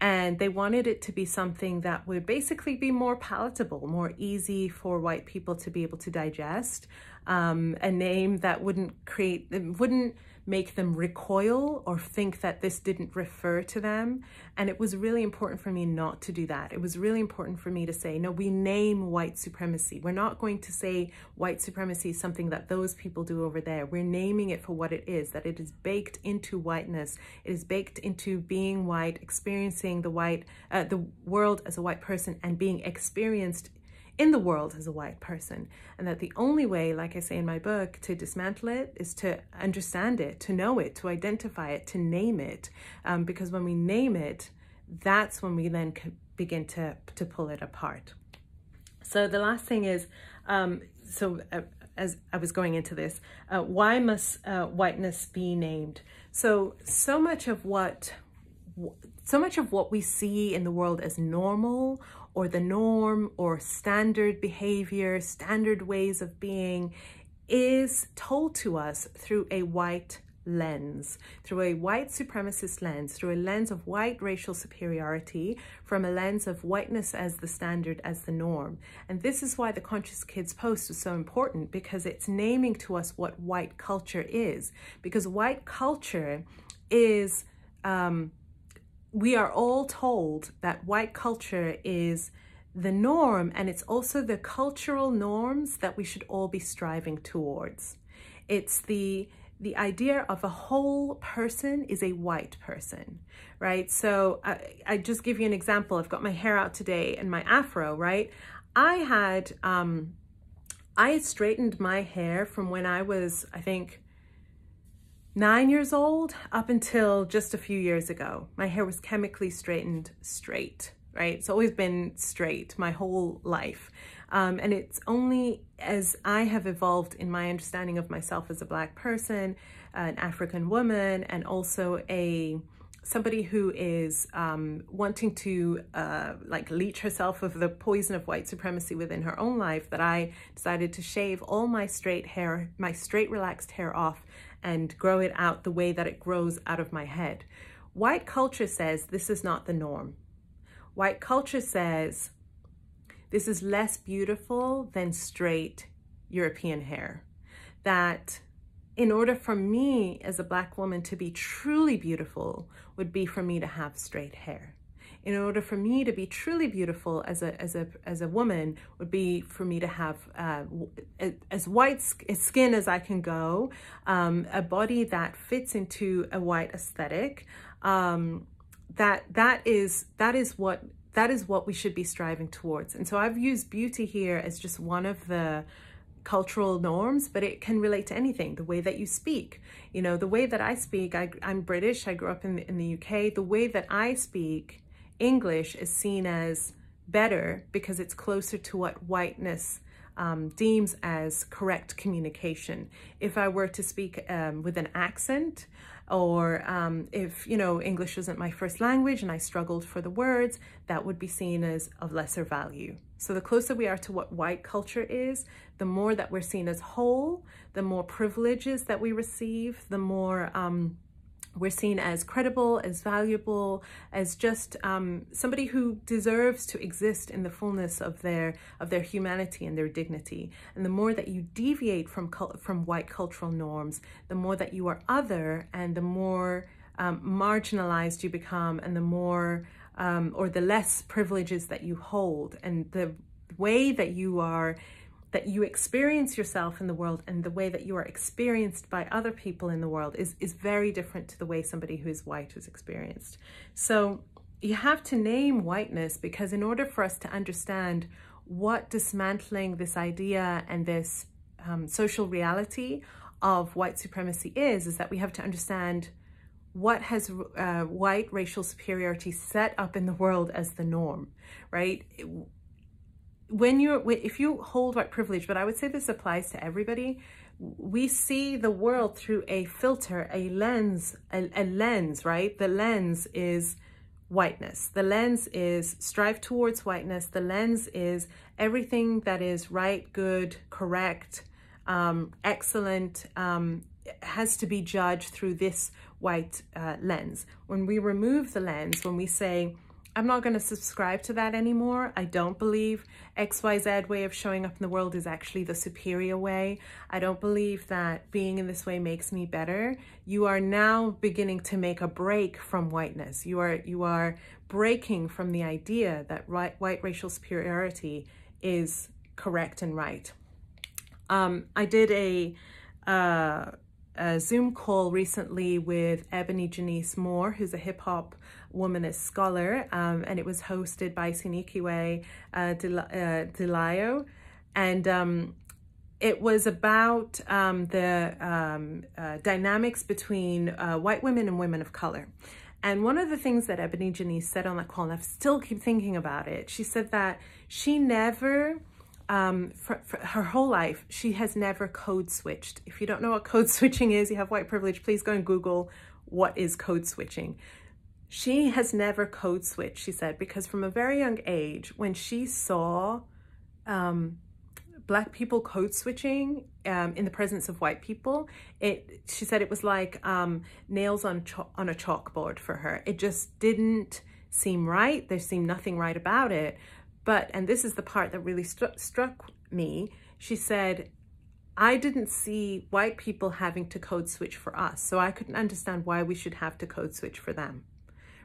And they wanted it to be something that would basically be more palatable, more easy for white people to be able to digest. Um, a name that wouldn't create, wouldn't make them recoil or think that this didn't refer to them. And it was really important for me not to do that. It was really important for me to say, no, we name white supremacy. We're not going to say white supremacy is something that those people do over there. We're naming it for what it is, that it is baked into whiteness. It is baked into being white, experiencing the white, uh, the world as a white person and being experienced in the world as a white person. And that the only way, like I say in my book, to dismantle it is to understand it, to know it, to identify it, to name it. Um, because when we name it, that's when we then begin to, to pull it apart. So the last thing is, um, so uh, as I was going into this, uh, why must uh, whiteness be named? So, so much of what so much of what we see in the world as normal or the norm or standard behavior, standard ways of being is told to us through a white lens, through a white supremacist lens, through a lens of white racial superiority, from a lens of whiteness as the standard, as the norm. And this is why the Conscious Kids post is so important because it's naming to us what white culture is. Because white culture is um, we are all told that white culture is the norm and it's also the cultural norms that we should all be striving towards. It's the the idea of a whole person is a white person, right? So I, I just give you an example. I've got my hair out today and my afro, right? I had, um, I had straightened my hair from when I was, I think, nine years old up until just a few years ago. My hair was chemically straightened straight, right? It's always been straight my whole life. Um, and it's only as I have evolved in my understanding of myself as a black person, an African woman, and also a somebody who is um, wanting to uh, like leech herself of the poison of white supremacy within her own life that I decided to shave all my straight hair, my straight relaxed hair off and grow it out the way that it grows out of my head. White culture says this is not the norm. White culture says this is less beautiful than straight European hair. That in order for me as a black woman to be truly beautiful would be for me to have straight hair in order for me to be truly beautiful as a as a as a woman would be for me to have uh, as white skin as I can go, um, a body that fits into a white aesthetic. Um, that that is that is what that is what we should be striving towards. And so I've used beauty here as just one of the cultural norms, but it can relate to anything. The way that you speak, you know, the way that I speak, I, am British, I grew up in in the UK. The way that I speak English is seen as better because it's closer to what whiteness um, deems as correct communication. If I were to speak um, with an accent, or um, if, you know, English wasn't my first language and I struggled for the words, that would be seen as of lesser value. So the closer we are to what white culture is, the more that we're seen as whole, the more privileges that we receive, the more um, we're seen as credible, as valuable, as just um, somebody who deserves to exist in the fullness of their of their humanity and their dignity. And the more that you deviate from from white cultural norms, the more that you are other, and the more um, marginalized you become, and the more um, or the less privileges that you hold, and the way that you are that you experience yourself in the world and the way that you are experienced by other people in the world is, is very different to the way somebody who is white is experienced. So you have to name whiteness because in order for us to understand what dismantling this idea and this um, social reality of white supremacy is, is that we have to understand what has uh, white racial superiority set up in the world as the norm, right? When you're if you hold white privilege but i would say this applies to everybody we see the world through a filter a lens a, a, lens right? The lens is whiteness. The lens is strive towards whiteness. The lens is everything that is right good correct um, excellent um, has to be judged through this white uh, lens. When we remove the lens when we say I'm not going to subscribe to that anymore. I don't believe XYZ way of showing up in the world is actually the superior way. I don't believe that being in this way makes me better. You are now beginning to make a break from whiteness. You are you are breaking from the idea that right, white racial superiority is correct and right. Um, I did a uh, a Zoom call recently with Ebony Janice Moore, who's a hip hop womanist scholar, um, and it was hosted by Sinikiwe uh, Dhliwayo. Uh, and um, it was about um, the um, uh, dynamics between uh, white women and women of color. And one of the things that Ebony Janice said on that call, and I still keep thinking about it, she said that she never um, for, for, her whole life, she has never code switched. If you don't know what code switching is, you have white privilege, please go and Google what is code switching. She has never code switched, she said, because from a very young age, when she saw um, black people code switching um, in the presence of white people, it she said it was like um, nails on on a chalkboard for her. It just didn't seem right. There seemed nothing right about it. But, and this is the part that really st struck me, she said, I didn't see white people having to code switch for us. So I couldn't understand why we should have to code switch for them,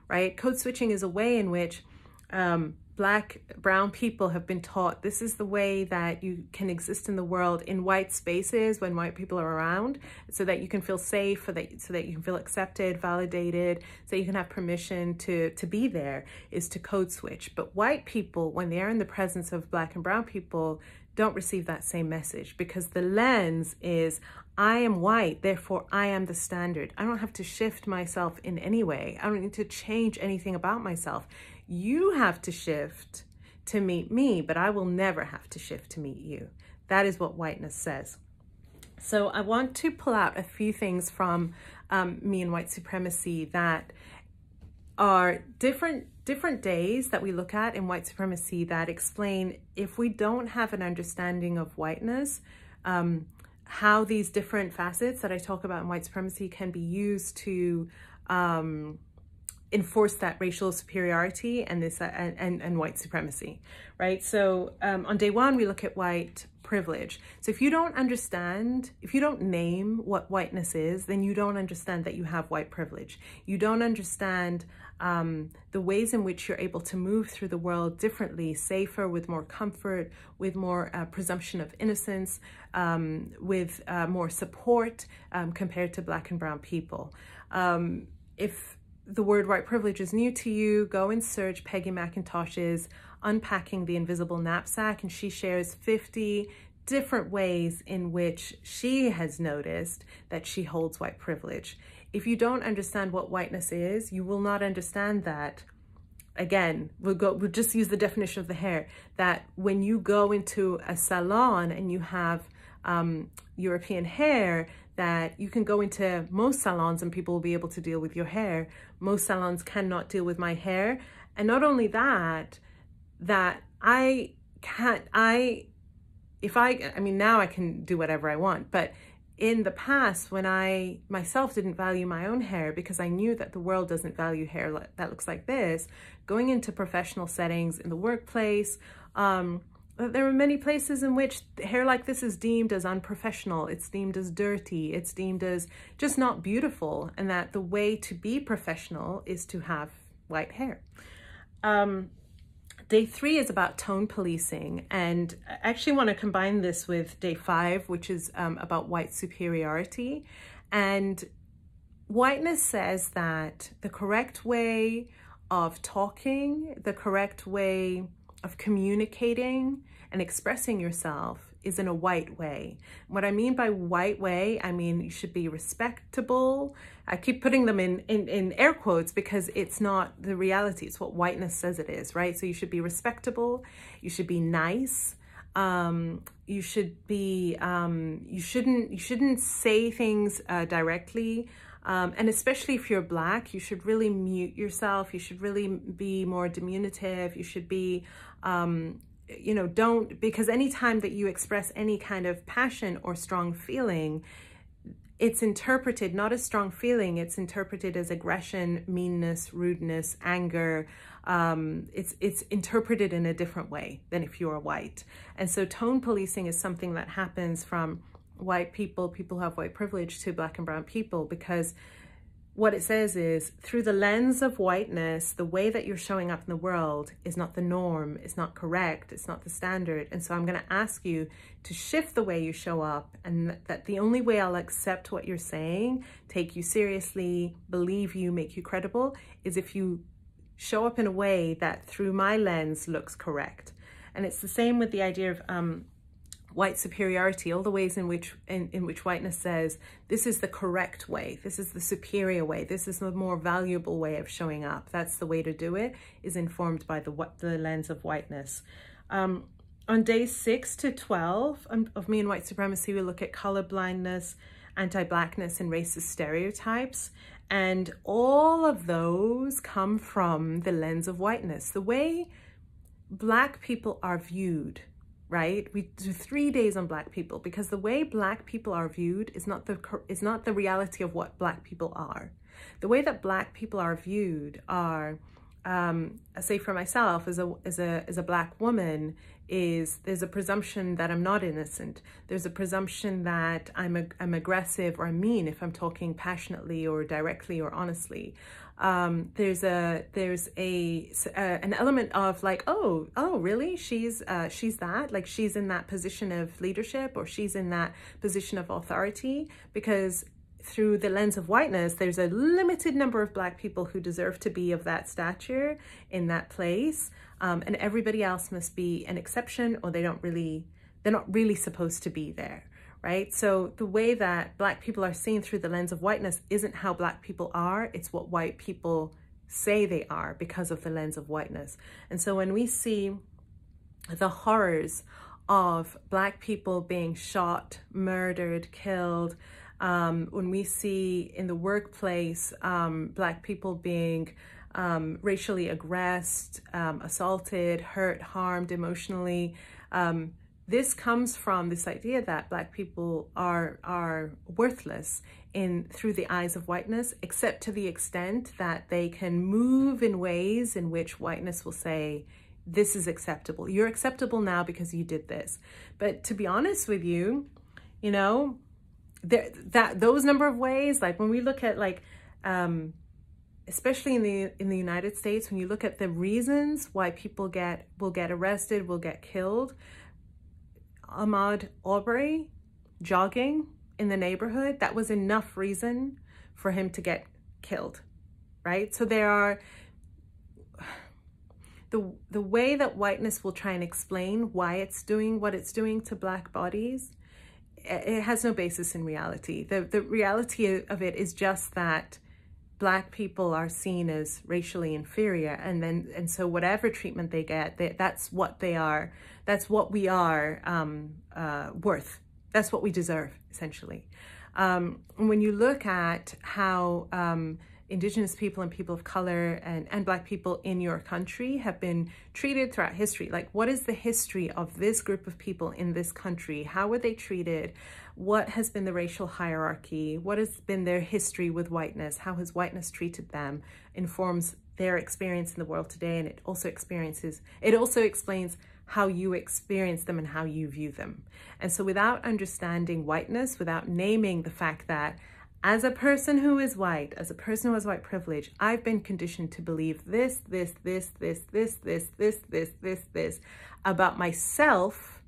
right? Code switching is a way in which um, black, brown people have been taught this is the way that you can exist in the world in white spaces when white people are around so that you can feel safe, so that, so that you can feel accepted, validated, so you can have permission to, to be there is to code switch. But white people, when they are in the presence of black and brown people, don't receive that same message because the lens is I am white, therefore I am the standard. I don't have to shift myself in any way. I don't need to change anything about myself. You have to shift to meet me, but I will never have to shift to meet you. That is what whiteness says. So I want to pull out a few things from um, me and white supremacy that are different different days that we look at in white supremacy that explain if we don't have an understanding of whiteness, um, how these different facets that I talk about in white supremacy can be used to um, enforce that racial superiority and this uh, and, and, white supremacy, right? So um, on day one, we look at white privilege. So if you don't understand, if you don't name what whiteness is, then you don't understand that you have white privilege. You don't understand um, the ways in which you're able to move through the world differently, safer, with more comfort, with more uh, presumption of innocence, um, with uh, more support um, compared to black and brown people. Um, if the word white privilege is new to you, go and search Peggy McIntosh's Unpacking the Invisible Knapsack, and she shares 50 different ways in which she has noticed that she holds white privilege. If you don't understand what whiteness is, you will not understand that. Again, we'll go, we'll just use the definition of the hair, that when you go into a salon and you have um, European hair, that you can go into most salons and people will be able to deal with your hair. Most salons cannot deal with my hair. And not only that, that I can't, I, if I, I mean, now I can do whatever I want, but in the past when I myself didn't value my own hair because I knew that the world doesn't value hair that looks like this, going into professional settings in the workplace, um, there are many places in which hair like this is deemed as unprofessional, it's deemed as dirty, it's deemed as just not beautiful, and that the way to be professional is to have white hair. Um, day three is about tone policing, and I actually want to combine this with day five, which is um, about white superiority. And whiteness says that the correct way of talking, the correct way of communicating and expressing yourself is in a white way. What I mean by white way, I mean you should be respectable. I keep putting them in, in, in air quotes because it's not the reality. It's what whiteness says it is, right? So you should be respectable. You should be nice. Um, you should be, um, you shouldn't, you shouldn't say things uh, directly. Um, and especially if you're black, you should really mute yourself. You should really be more diminutive. You should be, um, you know, don't, because anytime that you express any kind of passion or strong feeling, it's interpreted not as strong feeling, it's interpreted as aggression, meanness, rudeness, anger. Um, it's, it's interpreted in a different way than if you're white. And so tone policing is something that happens from white people, people who have white privilege to black and brown people because what it says is through the lens of whiteness, the way that you're showing up in the world is not the norm, it's not correct, it's not the standard. And so I'm going to ask you to shift the way you show up and that the only way I'll accept what you're saying, take you seriously, believe you, make you credible, is if you show up in a way that through my lens looks correct. And it's the same with the idea of um, white superiority, all the ways in which in, in which whiteness says this is the correct way, this is the superior way, this is the more valuable way of showing up. That's the way to do it, is informed by the the lens of whiteness. Um, on days 6 to 12 of Me and White Supremacy, we look at color blindness, anti-blackness, and racist stereotypes. And all of those come from the lens of whiteness. The way black people are viewed right? We do three days on black people because the way black people are viewed is not the is not the reality of what black people are. The way that black people are viewed are, um, I say for myself as a as a as a black woman, is there's a presumption that I'm not innocent. There's a presumption that I'm a, I'm aggressive or mean if I'm talking passionately or directly or honestly um, there's a there's a, a, an element of like oh oh really? She's uh, she's that? Like she's in that position of leadership or she's in that position of authority? Because through the lens of whiteness there's a limited number of black people who deserve to be of that stature in that place um, and everybody else must be an exception or they don't really they're not really supposed to be there right? So the way that black people are seen through the lens of whiteness isn't how black people are, it's what white people say they are because of the lens of whiteness. And so when we see the horrors of black people being shot, murdered, killed, um, when we see in the workplace um, black people being um, racially aggressed, um, assaulted, hurt, harmed emotionally, um, this comes from this idea that black people are are worthless in through the eyes of whiteness except to the extent that they can move in ways in which whiteness will say this is acceptable. You're acceptable now because you did this. But to be honest with you you know there that those number of ways like when we look at like um especially in the in the United States when you look at the reasons why people get will get arrested will get killed Ahmaud Arbery jogging in the neighborhood, that was enough reason for him to get killed, right? So there are, the, the way that whiteness will try and explain why it's doing what it's doing to black bodies, it has no basis in reality. The, the reality of it is just that black people are seen as racially inferior and then and so whatever treatment they get they, that's what they are that's what we are um, uh, worth. That's what we deserve essentially. Um, when you look at how um, indigenous people and people of color and, and black people in your country have been treated throughout history. Like what is the history of this group of people in this country? How were they treated? What has been the racial hierarchy, what has been their history with whiteness, how has whiteness treated them, informs their experience in the world today, and it also experiences, it also explains how you experience them and how you view them. And so without understanding whiteness, without naming the fact that as a person who is white, as a person who has white privilege, I've been conditioned to believe this, this, this, this, this, this, this, this, this, this about myself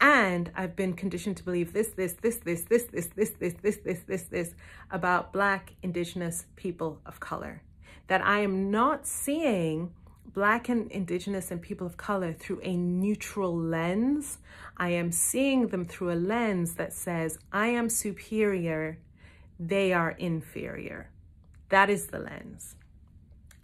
and I've been conditioned to believe this, this, this, this, this, this, this, this, this, this, this, this about Black, Indigenous people of color. That I am not seeing Black and Indigenous and people of color through a neutral lens. I am seeing them through a lens that says, I am superior, they are inferior. That is the lens.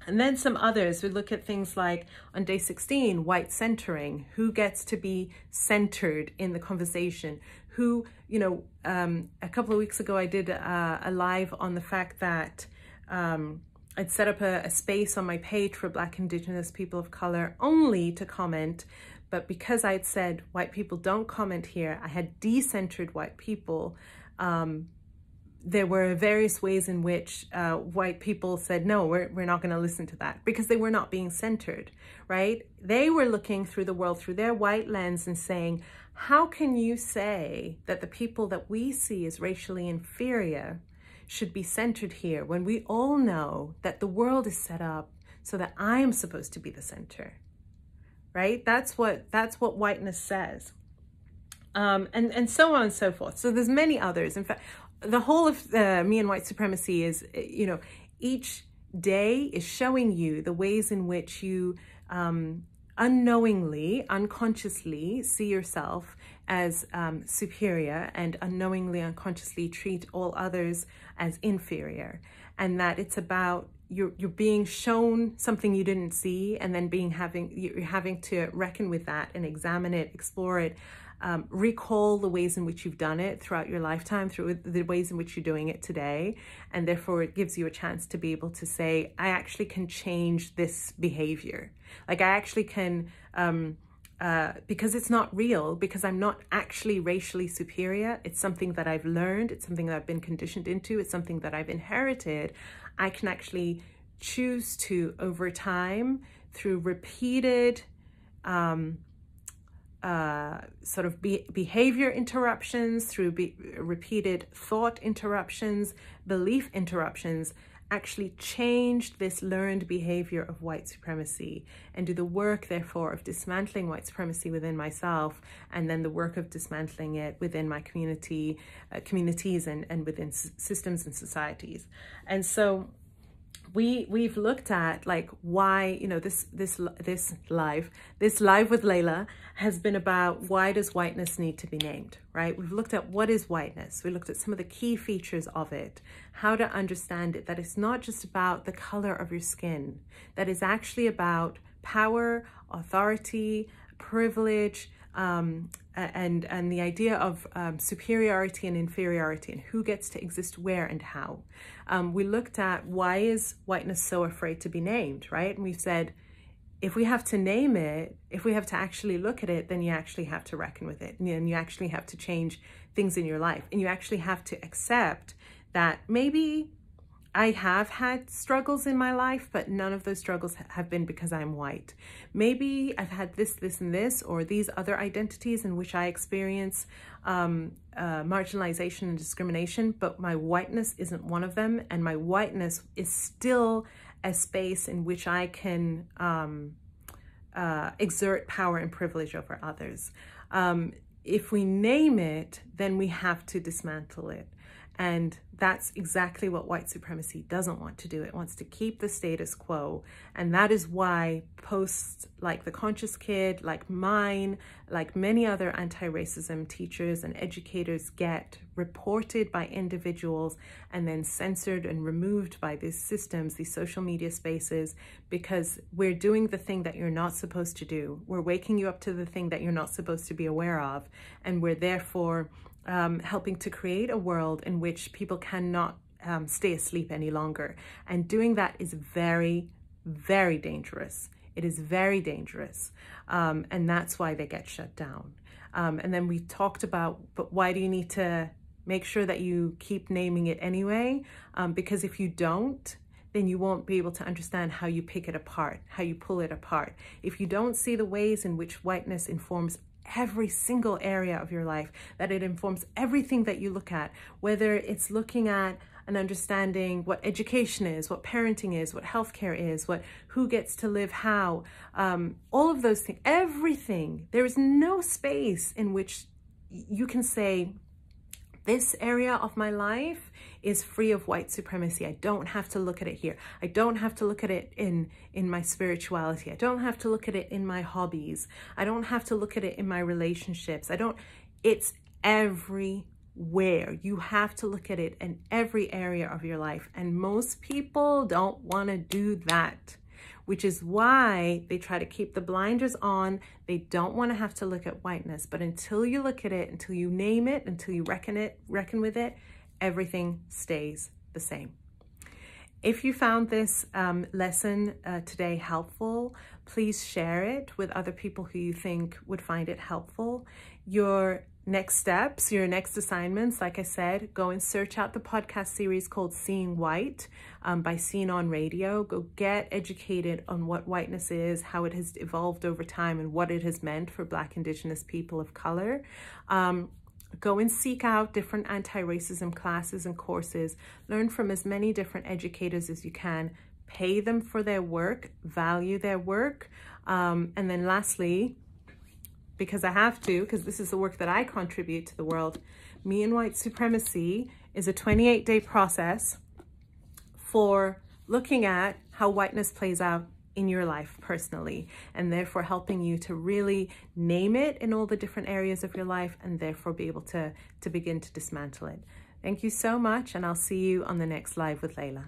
And then some others, we look at things like on day 16, white centering, who gets to be centered in the conversation, who, you know, um, a couple of weeks ago, I did a, live on the fact that um, I'd set up a, a space on my page for Black Indigenous people of color only to comment, but because I'd said white people don't comment here, I had decentered white people um, there were various ways in which uh, white people said, no, we're, we're not going to listen to that because they were not being centered, right? They were looking through the world through their white lens and saying, how can you say that the people that we see as racially inferior should be centered here when we all know that the world is set up so that I am supposed to be the center, right? That's what, that's what whiteness says. Um, and, and so on and so forth. So there's many others. In fact, the whole of uh, me and white supremacy is, you know, each day is showing you the ways in which you um, unknowingly, unconsciously see yourself as um, superior and unknowingly, unconsciously treat all others as inferior. And that it's about you're, you're being shown something you didn't see and then being having, you're having to reckon with that and examine it, explore it, um, recall the ways in which you've done it throughout your lifetime, through the ways in which you're doing it today. And therefore, it gives you a chance to be able to say, I actually can change this behavior. Like, I actually can, um, uh, because it's not real, because I'm not actually racially superior. It's something that I've learned, it's something that I've been conditioned into, it's something that I've inherited. I can actually choose to, over time, through repeated, um, uh, sort of be behavior interruptions, through be repeated thought interruptions, belief interruptions, actually change this learned behavior of white supremacy and do the work, therefore, of dismantling white supremacy within myself and then the work of dismantling it within my community, uh, communities and, and within systems and societies. And so we we've looked at like why you know this this this live this live with Layla has been about why does whiteness need to be named right? We've looked at what is whiteness. We looked at some of the key features of it how to understand it that it's not just about the color of your skin that is actually about power authority privilege um, and and the idea of um, superiority and inferiority and who gets to exist where and how. Um, we looked at why is whiteness so afraid to be named, right? And we said if we have to name it, if we have to actually look at it, then you actually have to reckon with it. And you actually have to change things in your life. And you actually have to accept that maybe I have had struggles in my life, but none of those struggles have been because I'm white. Maybe I've had this, this, and this, or these other identities in which I experience um, uh, marginalization and discrimination, but my whiteness isn't one of them. And my whiteness is still a space in which I can um, uh, exert power and privilege over others. Um, if we name it, then we have to dismantle it. And that's exactly what white supremacy doesn't want to do. It wants to keep the status quo. And that is why posts like The Conscious Kid, like mine, like many other anti-racism teachers and educators get reported by individuals and then censored and removed by these systems, these social media spaces, because we're doing the thing that you're not supposed to do. We're waking you up to the thing that you're not supposed to be aware of. And we're therefore um, helping to create a world in which people cannot um, stay asleep any longer. And doing that is very, very dangerous. It is very dangerous. Um, and that's why they get shut down. Um, and then we talked about, but why do you need to make sure that you keep naming it anyway? Um, because if you don't, then you won't be able to understand how you pick it apart, how you pull it apart. If you don't see the ways in which whiteness informs every single area of your life, that it informs everything that you look at, whether it's looking at and understanding what education is, what parenting is, what healthcare is, what who gets to live how, um, all of those things, everything. There is no space in which you can say, this area of my life is free of white supremacy. I don't have to look at it here. I don't have to look at it in, in my spirituality. I don't have to look at it in my hobbies. I don't have to look at it in my relationships. I don't, it's everywhere. You have to look at it in every area of your life. And most people don't want to do that which is why they try to keep the blinders on. They don't want to have to look at whiteness. But until you look at it, until you name it, until you reckon it, reckon with it, everything stays the same. If you found this um, lesson uh, today helpful, please share it with other people who you think would find it helpful. Your next steps, your next assignments, like I said, go and search out the podcast series called Seeing White um, by Scene on Radio. Go get educated on what whiteness is, how it has evolved over time, and what it has meant for Black, Indigenous people of color. Um, Go and seek out different anti-racism classes and courses. Learn from as many different educators as you can. Pay them for their work, value their work. Um, and then lastly, because I have to, because this is the work that I contribute to the world, Me and White Supremacy is a 28-day process for looking at how whiteness plays out in your life personally and therefore helping you to really name it in all the different areas of your life and therefore be able to to begin to dismantle it. Thank you so much and I'll see you on the next live with Layla.